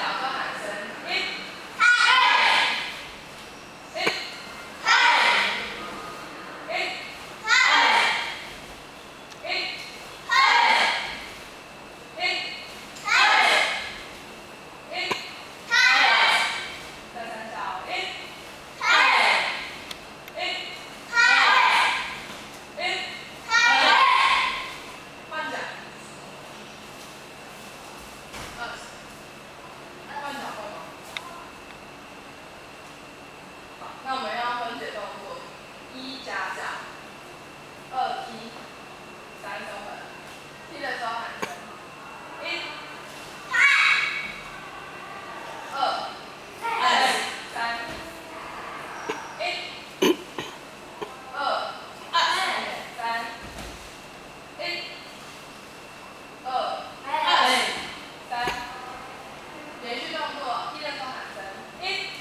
小声喊声，一，嗨，一，嗨，一，嗨，一，嗨，一，嗨，一，嗨，一，嗨，再小声，一，嗨，一，嗨，一，嗨，换着，二。那我们要分解动作，一加上，二踢，三中分，踢的时候喊声，一，二，二，三，一，二，二，三，一，二，二，三，连续动作，踢的时候喊声，一。